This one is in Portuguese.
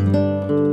Música